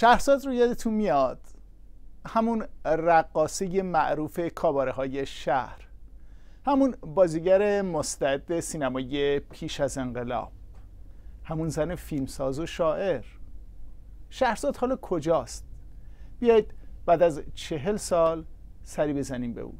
شهرزاد رو یادتون میاد؟ همون رقاصه معروف کاباره های شهر. همون بازیگر مستعد سینمای پیش از انقلاب. همون زن فیلمساز و شاعر. شهرزاد حالا کجاست؟ بیایید بعد از چهل سال سری بزنیم به او.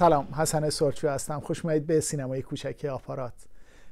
سلام حسن سرچو هستم. خوش اومدید به سینمای کوچک آپارات.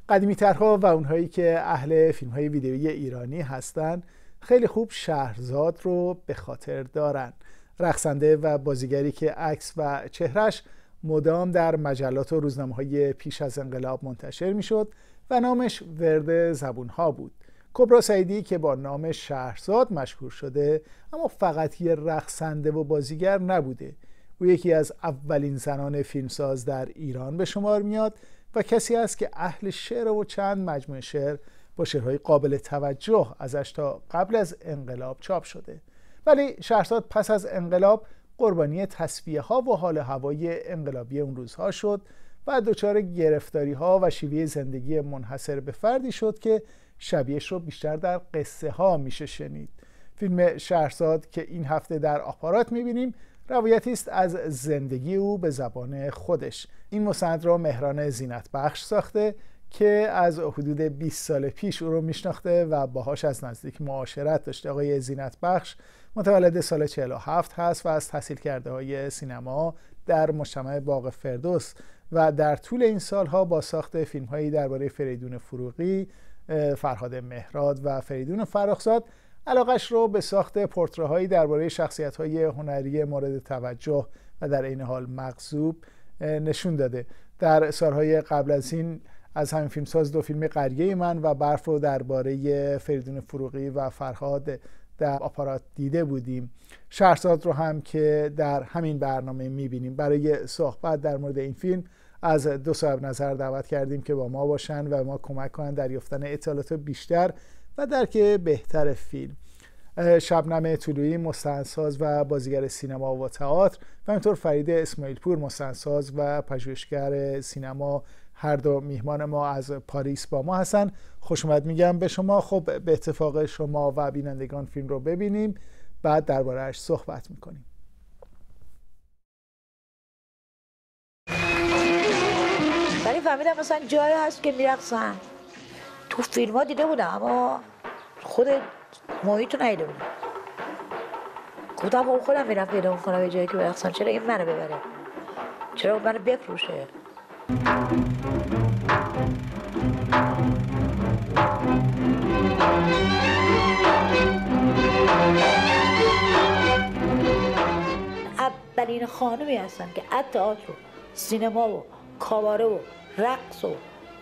قدیمی ترها و اونهایی که اهل فیلم های ویدیویی ایرانی هستند خیلی خوب شهرزاد رو به خاطر دارن. رقصنده و بازیگری که عکس و چهرش مدام در مجلات و روزنامه های پیش از انقلاب منتشر می‌شد و نامش ورد زبون ها بود. کبرا سعیدی که با نام شهرزاد مشهور شده اما فقط یه رقصنده و بازیگر نبوده. او یکی از اولین زنان فیلمساز در ایران به شمار میاد و کسی است که اهل شعر و چند مجموعه شعر با شعرهای قابل توجه ازش تا قبل از انقلاب چاپ شده. ولی شهرزاد پس از انقلاب قربانی تصفیه ها و حال هوای انقلابی اون روزها شد و دچار گرفتاری ها و شیوه زندگی منحصر به فردی شد که شبیهش رو بیشتر در قصه ها میشه شنید. فیلم شهرزاد که این هفته در آپارات می‌بینیم روایتی است از زندگی او به زبان خودش. این مستند را مهران زینت بخش ساخته که از حدود 20 سال پیش او رو میشناخته و باهاش از نزدیک معاشرت داشته. آقای زینت بخش متولد سال 47 هست و از تحصیل کرده های سینما در مجتمع باغ فردوس و در طول این سالها با ساخت فیلم هایی درباره فریدون فروغی فرهاد مهراد و فریدون فراخزاد علاقش رو به ساخت پورترهایی درباره شخصیت های هنری مورد توجه و در این حال مغزوب نشون داده. در سالهای قبل از این از همین فیلمساز دو فیلم قریه من و برف رو درباره فریدون فروغی و فرهاد در آپارات دیده بودیم. شهرزاد رو هم که در همین برنامه می‌بینیم. برای صحبت در مورد این فیلم از دو صاحب نظر دعوت کردیم که با ما باشن و ما کمک کنن در یافتن اطلاعات بیشتر و درک بهتر فیلم. شبنم طلویی مستندساز و بازیگر سینما و تئاتر و اینطور فرید اسماعیل پور مستندساز و پژوهشگر سینما. هر دو میهمان ما از پاریس با ما هستن. خوش اومد میگم به شما. خب به اتفاق شما و بینندگان فیلم رو ببینیم. بعد دربارهش صحبت می‌کنیم. ولی فهمیدم مثلا جایی هست که میرقصن. تو فیلم ها دیده بودم اما خود محیط رو ندیده بودم. گفتم خب خودم میرم پیدا می‌کنم یه جایی که برقصم. چرا این منو ببره؟ چرا منو بفروشه؟ اولین خانمی هستن که از تئاتر و سینما و کاباره و رقص و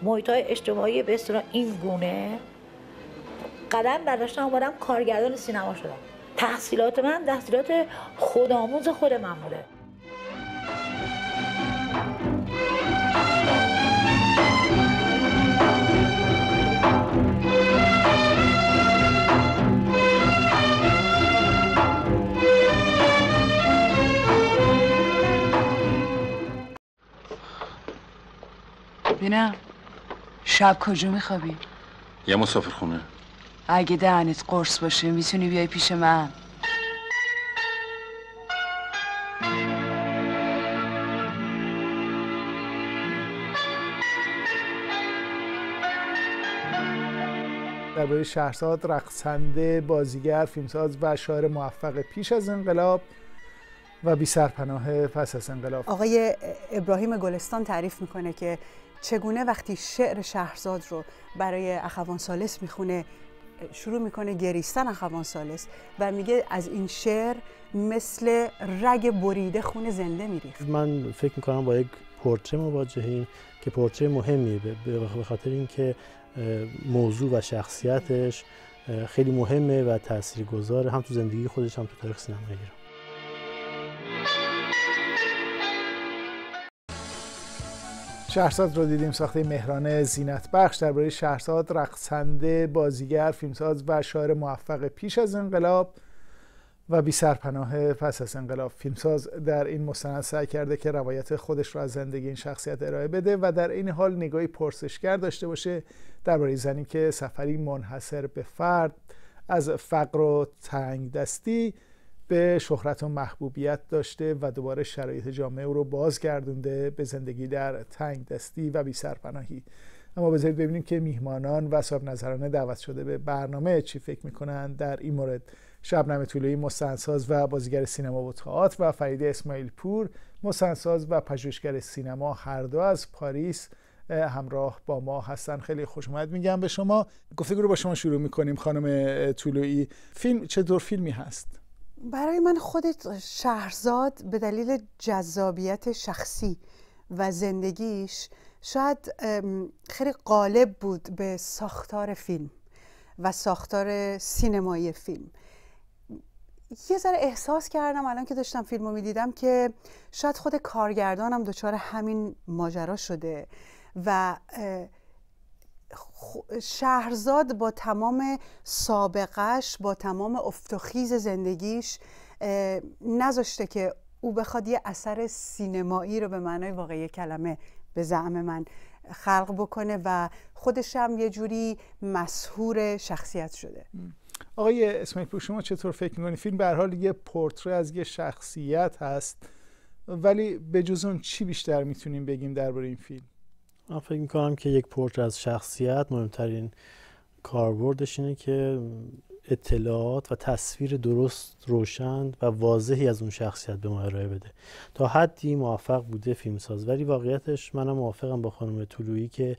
محیط های اجتماعی به اصطلاح این گونه قدم برداشتم اومدم کارگردان سینما شدم تحصیلات من تحصیلات خودآموز خود من بوده. بینم. شب کجا میخوابی؟ یه مسافر خونه. اگه دهنت قرص باشه می‌تونی بیای پیش من. درباره شهرزاد رقصنده بازیگر فیلمساز و شاعر موفق پیش از انقلاب و بی سرپناه پس از انقلاب. آقای ابراهیم گلستان تعریف می‌کنه که چگونه وقتی شعر شهرزاد رو برای اخوان سالس می‌خونه شروع می‌کنه گریستن اخوان سالس و میگه از این شعر مثل رگ بریده خون زنده میریخت. من فکر می‌کنم با یک پورتره مواجهیم که پورتره مهمی به خاطر اینکه موضوع و شخصیتش خیلی مهمه و تاثیرگذاره هم تو زندگی خودش هم تو تاریخ سینما ایران. شهرزاد رو دیدیم ساخته مهران زینت بخش. درباره شهرزاد رقصنده بازیگر فیلمساز و شاعر موفق پیش از انقلاب و بی سرپناه پس از انقلاب. فیلمساز در این مستند سعی کرده که روایت خودش رو از زندگی این شخصیت ارائه بده و در این حال نگاهی پرسشگر داشته باشه. درباره زنی که سفری منحصر به فرد از فقر و تنگ دستی به شهرت و محبوبیت داشته و دوباره شرایط جامعه رو بازگردونده به زندگی در تنگ دستی و بی سرپناهی. اما بذارید ببینیم که میهمانان و صاحب نظرانه دعوت شده به برنامه چی فکر می‌کنن در این مورد. شبنم طولویی مستندساز و بازیگر سینما و تئاتر و فرید اسماعیل پور مستندساز و پژوهشگر سینما هر دو از پاریس همراه با ما هستن. خیلی خوش اومد. میگم به شما گفتگو رو با شما شروع می‌کنیم خانم طولویی فیلم چه دور فیلمی هست؟ برای من خودت شهرزاد به دلیل جذابیت شخصی و زندگیش شاید خیلی غالب بود به ساختار فیلم و ساختار سینمایی فیلم. یه ذره احساس کردم الان که داشتم فیلم رو می‌دیدم که شاید خود کارگردانم دچار همین ماجرا شده و شهرزاد با تمام سابقش با تمام افتخیز زندگیش نذاشته که او بخواد یه اثر سینمایی رو به معنای واقعی کلمه به زعم من خلق بکنه و خودش هم یه جوری مسهور شخصیت شده. آقای اسماعیل پور شما چطور فکر می‌کنید فیلم به حال یه پورتره از یه شخصیت هست ولی به جز اون چی بیشتر می‌تونیم بگیم درباره این فیلم؟ من فکر می‌کنم که یک پورتر از شخصیت مهمترین کاربردش اینه که اطلاعات و تصویر درست روشن و واضحی از اون شخصیت به ما ارائه بده. تا حدی موفق بوده فیلمساز. ولی واقعیتش منم موافقم با خانم طلویی که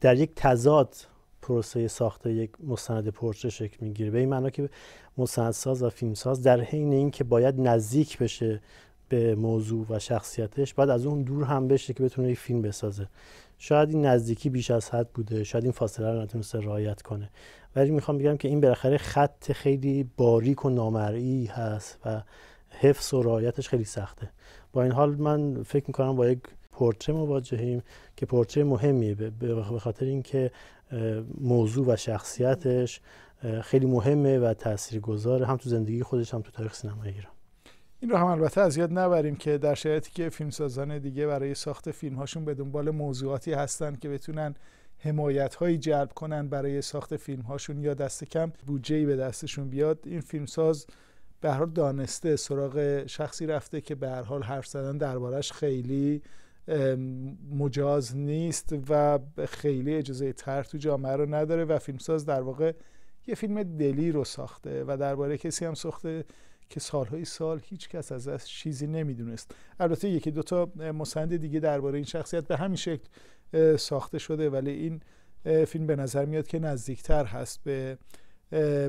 در یک تضاد پروسه ساخته یک مستند پورتره شکل می‌گیره. به این معنا که مستندساز و فیلمساز در حین اینکه باید نزدیک بشه به موضوع و شخصیتش باید از اون دور هم بشه که بتونه یک فیلم بسازه. شاید این نزدیکی بیش از حد بوده شاید این فاصله رو نتونسته رعایت کنه. ولی می‌خوام بگم که این بالاخره خط خیلی باریک و نامرئی هست و حفظ و رعایتش خیلی سخته. با این حال من فکر می‌کنم با یک پورتره مواجهیم که پورتره مهمیه به خاطر اینکه موضوع و شخصیتش خیلی مهمه و تاثیرگذاره. هم تو زندگی خودش هم تو تاریخ سینمای ایران. این رو هم البته از یاد نبریم که در شرایطی که فیلمسازان دیگه برای ساخت فیلم هاشون به دنبال موضوعاتی هستن که بتونن حمایت هایی جلب کنن برای ساخت فیلم هاشون یا دست کم بودجه به دستشون بیاد این فیلمساز به هر حال دانسته سراغ شخصی رفته که به هر حال حرف زدن دربارش خیلی مجاز نیست و خیلی اجازه تر تو جامعه رو نداره و فیلمساز در واقع یه فیلم دلی رو ساخته و درباره کسی هم ساخته که سالهای سال هیچ کس از چیزی نمی‌دونست. البته یکی دوتا مسند دیگه درباره این شخصیت به همین شکل ساخته شده ولی این فیلم به نظر میاد که نزدیکتر هست به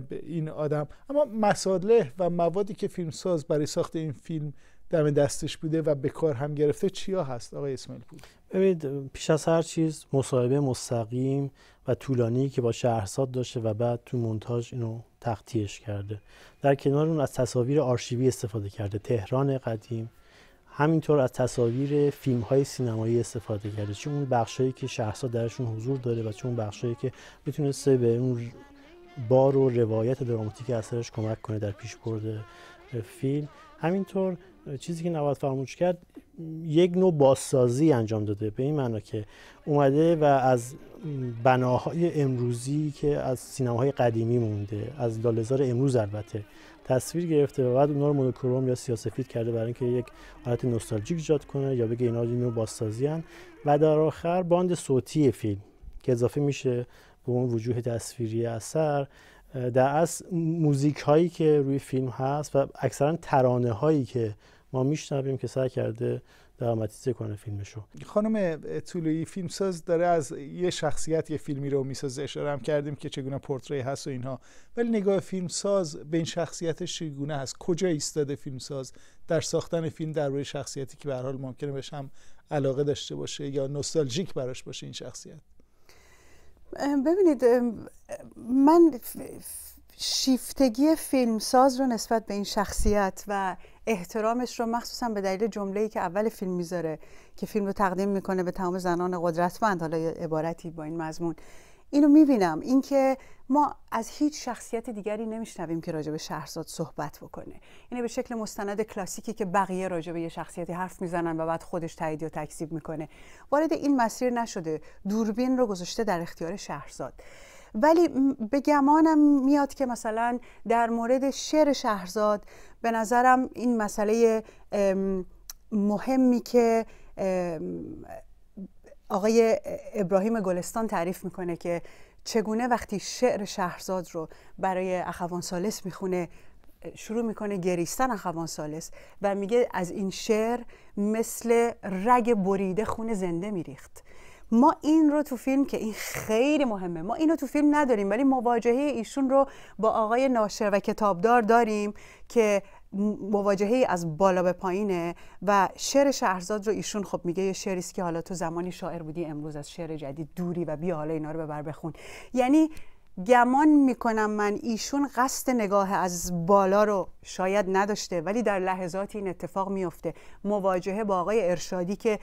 این آدم. اما مساله و موادی که فیلمساز برای ساخت این فیلم دم دستش بوده و به کار هم گرفته چیا هست؟ آقای اسماعیل پور. ببینید پیش از هر چیز مصاحبه مستقیم و طولانی که با شهرزاد داشته و بعد تو مونتاژ اینو تختیش کرده. در کنار اون از تصاویر آرشیوی استفاده کرده. تهران قدیم. همینطور از تصاویر فیلم های سینمایی استفاده کرده. چون اون بخشایی که شهرزاد درشون حضور داره و چون بخشایی که می‌تونسته به اون بار و روایت دراماتیک اثرش کمک کنه در پیشبرد فیلم. همینطور چیزی که نباید فراموش کرد یک نوع بازسازی انجام داده به این معنا که اومده و از بناهای امروزی که از سینماهای قدیمی مونده از لالزار امروز البته تصویر گرفته و بعد اونها رو مونوکروم یا سیاسفید کرده برای اینکه یک حالت نوستالژیک ایجاد کنه یا بگه اینا نوع بازسازی هن. و در آخر باند صوتی فیلم که اضافه میشه به اون وجوه تصویری اثر در از موزیک هایی که روی فیلم هست و اکثرا ترانه هایی که ما میشنویم که سعی کرده دراماتیزه کنه فیلمشو. خانم طولویی فیلمساز داره از یه شخصیت یه فیلمی رو می‌سازه اشاره هم کردیم که چگونه پورتری هست و اینها. ولی نگاه فیلمساز به این شخصیت چگونه هست؟ کجا ایستاده فیلمساز؟ در ساختن فیلم در روی شخصیتی که به حال ممکنه بهش هم علاقه داشته باشه یا نوستالژیک براش باشه این شخصیت؟ ببینید من شیفتگی فیلمساز رو نسبت به این شخصیت و احترامش رو مخصوصا به دلیل جمله‌ای که اول فیلم می‌ذاره که فیلم رو تقدیم می‌کنه به تمام زنان قدرتمند حالا عبارتی با این مضمون. اینو می‌بینم. اینکه ما از هیچ شخصیت دیگری نمیشنویم که راجع به شهرزاد صحبت بکنه. اینه به شکل مستند کلاسیکی که بقیه راجع به یه شخصیتی حرف می‌زنن و بعد خودش تایید و تکذیب می‌کنه. وارد این مسیر نشده. دوربین رو گذاشته در اختیار شهرزاد. ولی به گمانم میاد که مثلا در مورد شعر شهرزاد به نظرم این مسئله مهمی که آقای ابراهیم گلستان تعریف می‌کنه که چگونه وقتی شعر شهرزاد رو برای اخوان سالس می‌خونه شروع می‌کنه گریستن اخوان سالس و میگه از این شعر مثل رگ بریده خون زنده میریخت. ما این رو تو فیلم که این خیلی مهمه ما اینو تو فیلم نداریم ولی مواجهه ایشون رو با آقای ناشر و کتابدار داریم که مواجهه از بالا به پایینه و شعر شهرزاد رو ایشون خب میگه یه شعری که حالا تو زمانی شاعر بودی امروز از شعر جدید دوری و بیا حالا اینا رو ببر بخون. یعنی گمان می‌کنم من ایشون قصد نگاه از بالا رو شاید نداشته ولی در لحظاتی این اتفاق میفته مواجهه با آقای ارشادی که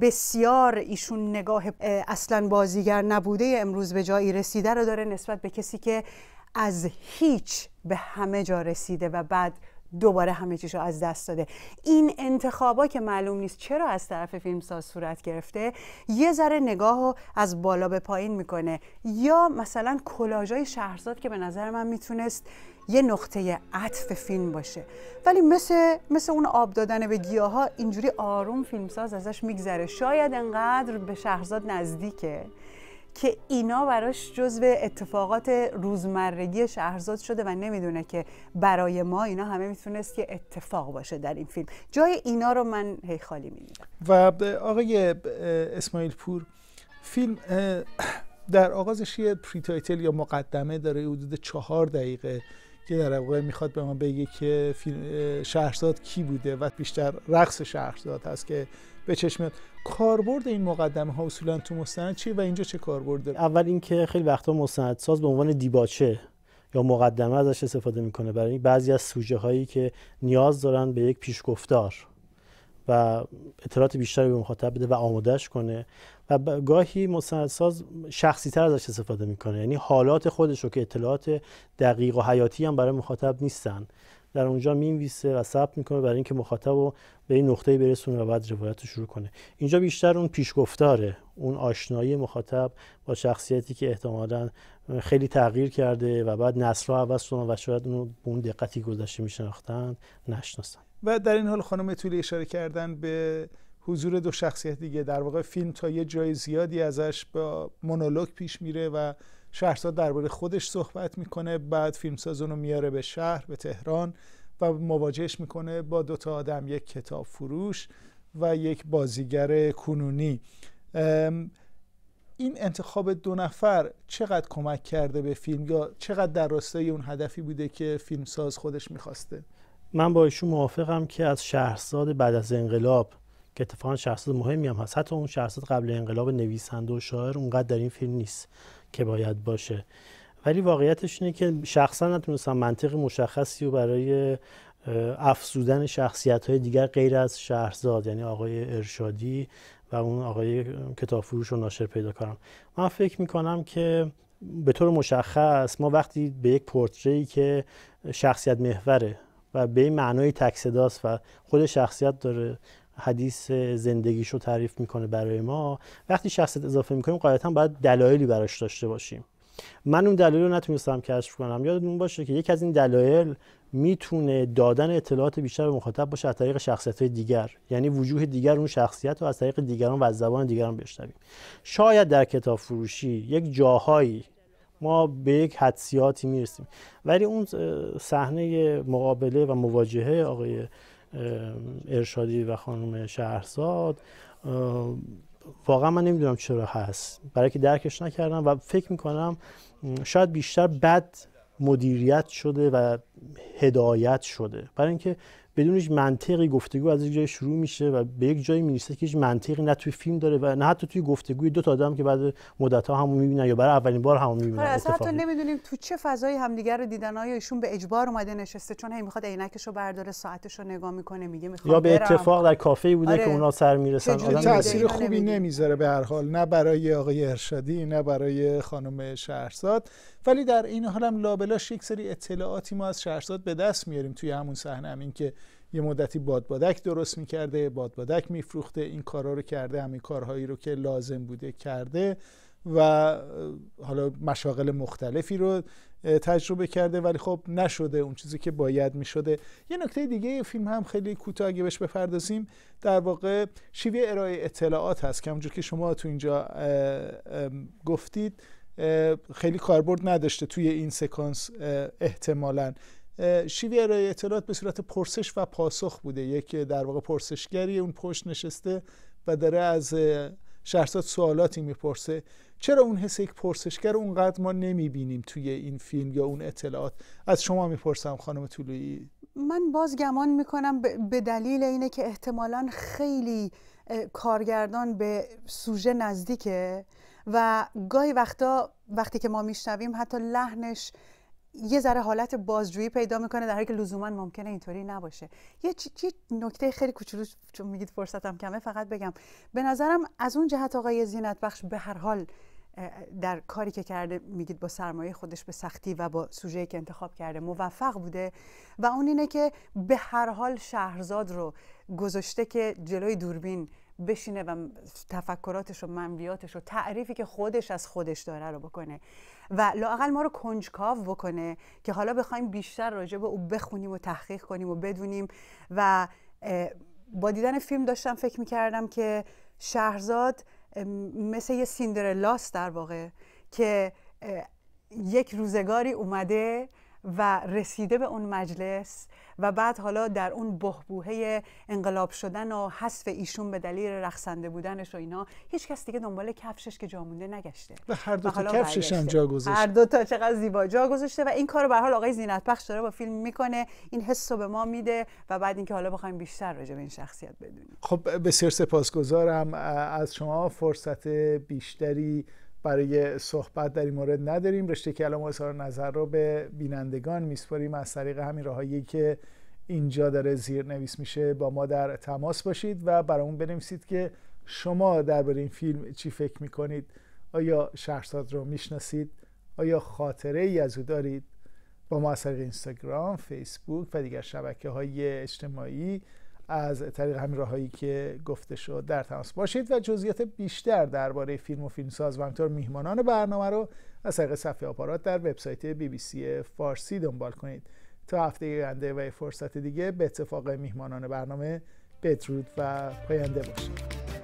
بسیار ایشون نگاه اصلا بازیگر نبوده امروز به جایی رسیده رو داره نسبت به کسی که از هیچ به همه جا رسیده و بعد دوباره همه چیشو از دست داده. این انتخابا که معلوم نیست چرا از طرف فیلمساز صورت گرفته یه ذره نگاه رو از بالا به پایین می‌کنه. یا مثلا کلاژای شهرزاد که به نظر من می‌تونست یه نقطه عطف فیلم باشه. ولی مثل مثل اون آب دادن به گیاه ها اینجوری آروم فیلمساز ازش میگذره. شاید انقدر به شهرزاد نزدیکه. که اینا براش جزو اتفاقات روزمرگی شهرزاد شده و نمی‌دونه که برای ما اینا همه می‌تونست که اتفاق باشه در این فیلم. جای اینا رو من هی خالی می‌دیدم و آقای اسماعیل پور فیلم در آغازش یه pretitle یا مقدمه داره حدود چهار دقیقه که در واقع می‌خواد به ما بگه که شهرزاد کی بوده و بیشتر رقص شهرزاد هست که به چشم کاربرد این مقدمه ها اصولا تو مستند چیه و اینجا چه کاربرد داره اول اینکه خیلی وقتا مستندساز به عنوان دیباچه یا مقدمه ازش استفاده می‌کنه. برای بعضی از سوژه هایی که نیاز دارن به یک پیشگفتار و اطلاعات بیشتری به مخاطب بده و آمادهش کنه و گاهی مستندساز شخصی تر ازش استفاده می‌کنه. یعنی حالات خودش رو که اطلاعات دقیق و حیاتی هم برای مخاطب نیستن. در اونجا می‌نویسه و ثبت می‌کنه برای اینکه مخاطب رو به این نقطه برسونه و بعد روایت رو شروع کنه. اینجا بیشتر اون پیشگفتاره اون آشنایی مخاطب با شخصیتی که احتمالا خیلی تغییر کرده و بعد نسل‌ها عوض شدن و شاید اونو به اون دقتی گذشته میشناختن نشناسن و در این حال خانم طولی اشاره کردن به حضور دو شخصیت دیگه. در واقع فیلم تا یه جای زیادی ازش با مونولوگ پیش میره و شهرزاد درباره خودش صحبت می‌کنه بعد فیلمساز اونو میاره به شهر به تهران و مواجهش می‌کنه با دوتا آدم یک کتاب فروش و یک بازیگر کنونی. این انتخاب دو نفر چقدر کمک کرده به فیلم؟ یا چقدر در راستای اون هدفی بوده که فیلمساز خودش می‌خواسته؟ من با ایشون موافقم که از شهرزاد بعد از انقلاب که اتفاقا شخصیت مهمی هم هست. حتی اون شخصیت قبل انقلاب نویسنده و شاعر اونقدر در این فیلم نیست که باید باشه. ولی واقعیتش اینه که شخصا نتونستم منطق مشخصی و برای افزودن شخصیت های دیگر غیر از شهرزاد یعنی آقای ارشادی و اون آقای کتاب فروش و ناشر پیدا کنم. من فکر می‌کنم که به طور مشخص ما وقتی به یک پورتری که شخصیت محوره و به این معنای تکسداست و خود شخصیت داره حدیث زندگیش رو تعریف می‌کنه برای ما. وقتی شخصیت اضافه می‌کنیم قاعدتا باید دلایلی براش داشته باشیم. من اون دلایل رو نتونستم کشف کنم. یادتون باشه که یکی از این دلایل می‌تونه دادن اطلاعات بیشتر به مخاطب باشه از طریق شخصیت های دیگر. یعنی وجوه دیگر اون شخصیت رو از طریق دیگران و از زبان دیگران بشنویم. شاید در کتاب فروشی یک جاهایی ما به یک حدسیاتی می‌رسیم. ولی اون صحنه مقابله و مواجهه آقای ارشادی و خانم شهرزاد واقعا من نمی‌دونم چرا هست. برای که درکش نکردم و فکر می‌کنم شاید بیشتر بد مدیریت شده و هدایت شده. برای اینکه بدون هیچ منطقی گفتگو از یک جای شروع میشه و به یک جایی می‌رسه که هیچ منطقی نه توی فیلم داره و نه حتی توی گفتگوی دو تا آدم که بعد مدت ها همون می‌بینن یا برای اولین بار همون می‌بینن. آره اصلا حتی نمی‌دونیم تو چه فضایی همدیگه رو دیدن. آیا ایشون به اجبار اومده نشسته؟ چون هی می‌خواد عینکشو برداره ساعتش رو نگاه می‌کنه میگه می‌خوام یا به اتفاق در کافه بوده آره. که اونا سر می‌رسن. آدم تاثیر خوبی نمی‌ذاره به هر حال نه برای آقای ارشادی نه برای خانم شهرزاد. ولی در این حال هم لابلاش یک سری اطلاعاتی ما از شهرزاد به دست میاریم توی همون صحنه همین که یه مدتی بادبادک درست می‌کرده بادبادک میفروخته این کارا رو کرده همین کارهایی رو که لازم بوده کرده و حالا مشاغل مختلفی رو تجربه کرده ولی خب نشده اون چیزی که باید می‌شده. یه نکته دیگه فیلم هم خیلی کوتاه اگه بهش بپردازیم در واقع شیوه ارائه اطلاعات هست که همونجور که شما تو اینجا گفتید خیلی کاربرد نداشته توی این سکانس احتمالا. شیوه ارائه اطلاعات به صورت پرسش و پاسخ بوده. یک در واقع پرسشگری اون پشت نشسته و داره از شهرزاد سوالاتی می‌پرسه. چرا اون حس یک پرسشگر اونقدر ما نمی‌بینیم توی این فیلم یا اون اطلاعات؟ از شما می‌پرسم خانم طولویی. من باز گمان می‌کنم به دلیل اینه که احتمالا خیلی کارگردان به سوژه نزدیکه و گاهی وقتا وقتی که ما میشنویم حتی لحنش یه ذره حالت بازجویی پیدا می‌کنه در حالی که لزوما ممکنه اینطوری نباشه. یه, یه نکته خیلی کوچولو چون میگید فرصتم کمه فقط بگم. به نظرم از اون جهت آقای زینت بخش به هر حال در کاری که کرده میگید با سرمایه خودش به سختی و با سوژه که انتخاب کرده موفق بوده و اون اینه که به هر حال شهرزاد رو گذاشته که جلوی دوربین بشینه و تفکراتش و منویاتش و تعریفی که خودش از خودش داره رو بکنه. و لاقل ما رو کنجکاو بکنه که حالا بخوایم بیشتر راجع به او بخونیم و تحقیق کنیم و بدونیم. و با دیدن فیلم داشتم فکر می‌کردم که شهرزاد مثل یه سیندرلاست در واقع که یک روزگاری اومده و رسیده به اون مجلس و بعد حالا در اون بهبوهه انقلاب شدن و حذف ایشون به دلیل رقصنده بودنش و اینا هیچ کس دیگه دنبال کفشش که جامونده نگشته. و هر دو تا کفشش هم جا گذاشته هر دو تا چقدر زیبا جا گذاشته و این کارو به حال آقای زینت بخش داره با فیلم می‌کنه این حس رو به ما میده و بعد اینکه حالا بخوایم بیشتر راجع به این شخصیت بدونیم. خب بسیار سپاسگزارم. از شما فرصت بیشتری برای صحبت در این مورد نداریم. رشته کلام و اظهار نظر رو به بینندگان میسپاریم. از طریق همین راههایی که اینجا داره زیر نویس میشه با ما در تماس باشید و برامون بنویسید که شما درباره این فیلم چی فکر می‌کنید. آیا شهرزاد رو می‌شناسید؟ آیا خاطره ای از او دارید؟ با ما از طریق اینستاگرام فیسبوک و دیگر شبکه های اجتماعی از طریق همین راههایی که گفته شد در تماس باشید و جزئیات بیشتر درباره فیلم و فیلمساز و همینطور میهمانان برنامه رو از طریق صفحه آپارات در وبسایت بی بی سی فارسی دنبال کنید. تا هفته آینده و فرصت دیگه به اتفاق میهمانان برنامه بدرود و پاینده باشید.